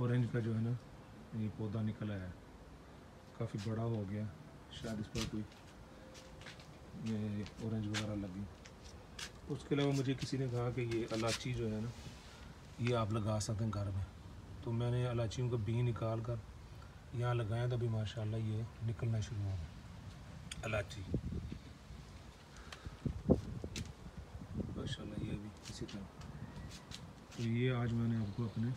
Orange का जो है ना, ये पौधा निकला है। काफ़ी बड़ा हो गया। शायद इस पर कोई, ये ऑरेंज वगैरह लगी। उसके अलावा मुझे किसी ने कहा कि ये इलायची जो है ना, ये आप लगा सकते हैं घर में। तो मैंने इलायचियों का बी निकाल कर यहाँ लगाया तो अभी माशाल्लाह ये निकलना शुरू हो गया। इलायची माशाल्लाह ये भी इसी तरह। तो ये आज मैंने आपको अपने